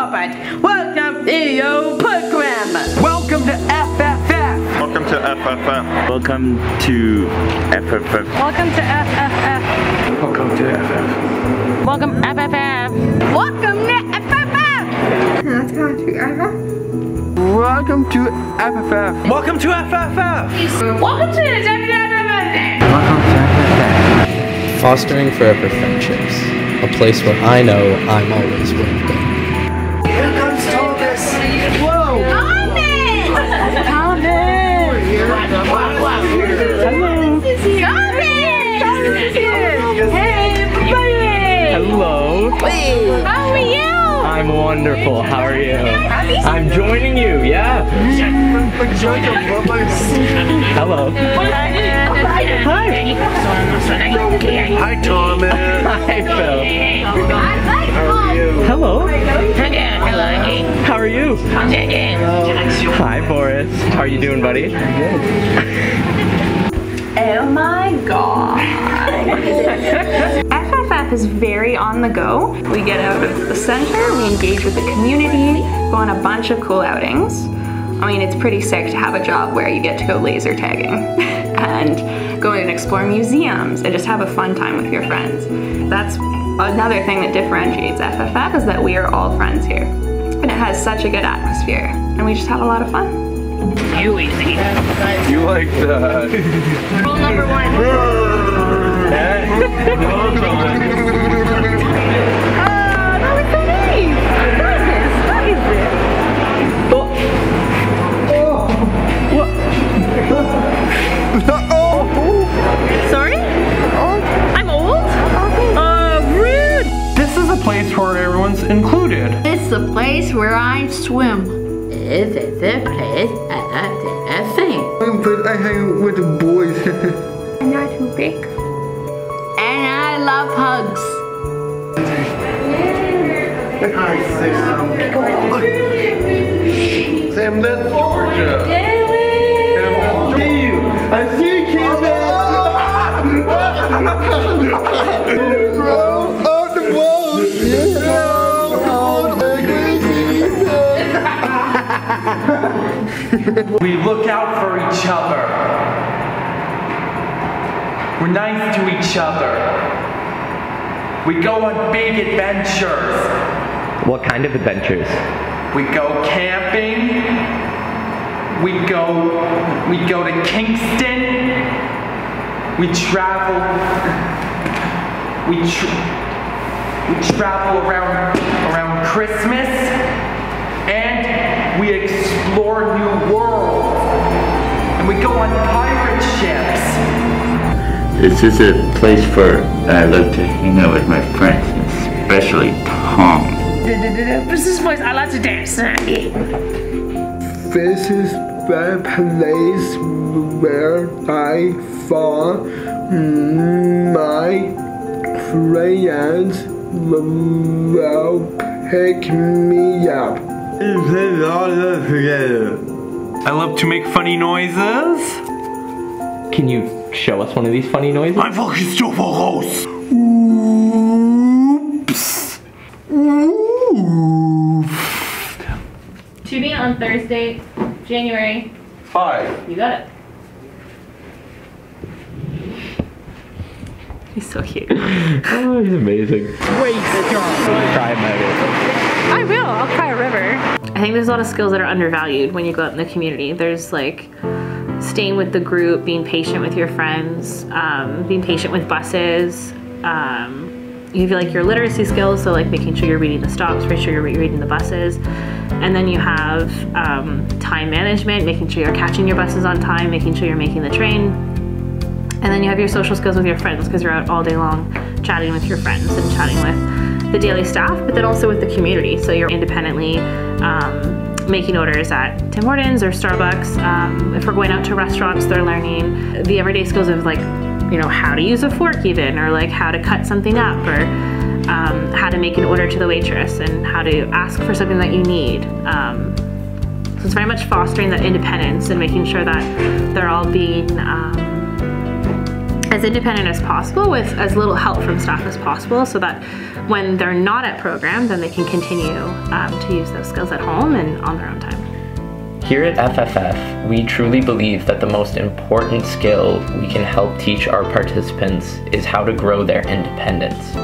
Robert. Welcome to your program. Welcome to FFF. Welcome to FFF. Welcome to FFF. Welcome to FFF. Welcome to FF. Welcome FFF. Welcome to FFF. Welcome to FFF. Welcome to FFF. Welcome to the Fostering Forever Friendships, a place where I know I'm always welcome. I'm you. Yeah. Hello. Hi. Hi, Thomas. Hi, Phil. I Hello. How are you? Hi, Boris. How are you doing, buddy? Oh my god. FFF is very on the go. We get out of the center, we engage with the community, go on a bunch of cool outings. I mean, it's pretty sick to have a job where you get to go laser tagging and go and explore museums and just have a fun time with your friends. That's another thing that differentiates FFF is that we are all friends here. And it has such a good atmosphere, and we just have a lot of fun. You easy. You like that? Rule number one. Sorry? I'm old? Uh, rude! This is a place where everyone's included. It's the place where I swim. It's the place I like to sing. But I hang with the boys. I'm not too big. And I love hugs. Sam, that's Georgia. I see you, on the boat. We look out for each other. We're nice to each other. We go on big adventures. What kind of adventures? We go camping. We go we go to Kingston. We travel we tr- we travel around around Christmas and we explore new worlds. And we go on pirate ships. This is a place for uh, I love to hang out with my friends, especially Tom. This is place I like to dance. This is the place where I found my friends will pick me up. I love to make funny noises. Can you show us one of these funny noises? I'm fucking stupid house. To be on Thursday, January. Five. You got it. He's so cute. Oh, he's amazing. Wait, the job. Try him. I will. I'll try a river. I think there's a lot of skills that are undervalued when you go out in the community. There's like staying with the group, being patient with your friends, um, being patient with buses. Um, you feel like your literacy skills, so like making sure you're reading the stops, making sure you're reading the buses. And then you have um, time management, making sure you're catching your buses on time, making sure you're making the train. And then you have your social skills with your friends because you're out all day long chatting with your friends and chatting with the daily staff, but then also with the community. So you're independently um, making orders at Tim Hortons or Starbucks. Um, if we're going out to restaurants, they're learning the everyday skills of like, you know, how to use a fork even, or like how to cut something up, or um, how to make an order to the waitress, and how to ask for something that you need. Um, so it's very much fostering that independence and making sure that they're all being um, as independent as possible with as little help from staff as possible so that when they're not at program, then they can continue um, to use those skills at home and on their own time. Here at FFF, we truly believe that the most important skill we can help teach our participants is how to grow their independence.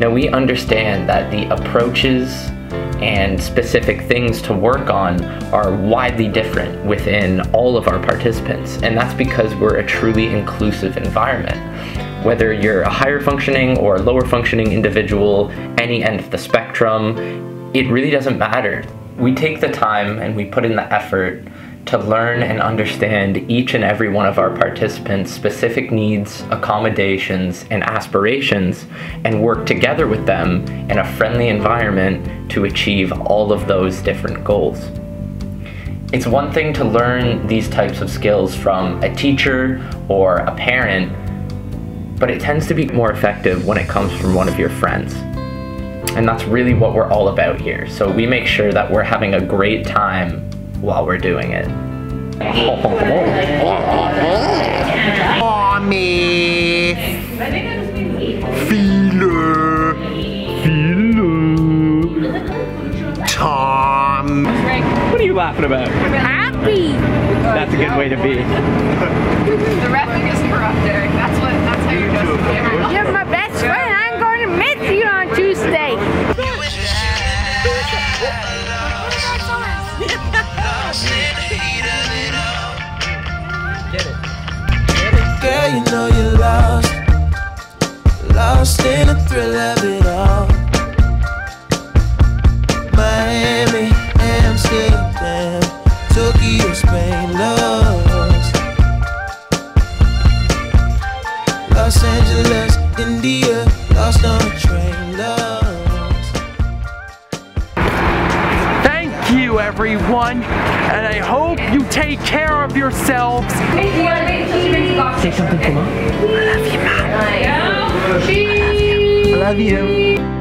Now, we understand that the approaches and specific things to work on are widely different within all of our participants, and that's because we're a truly inclusive environment. Whether you're a higher functioning or lower functioning individual, any end of the spectrum, it really doesn't matter. We take the time and we put in the effort to learn and understand each and every one of our participants' specific needs, accommodations, and aspirations, and work together with them in a friendly environment to achieve all of those different goals. It's one thing to learn these types of skills from a teacher or a parent, but it tends to be more effective when it comes from one of your friends. And that's really what we're all about here. So we make sure that we're having a great time while we're doing it. Mommy. Feeler. Feeler. Tom. What are you laughing about? Happy. That's a good way to be. The refing is you know you're lost. Lost in the thrill of it all. Take care of yourselves. Say something for mom. I love you, Matt. I love you.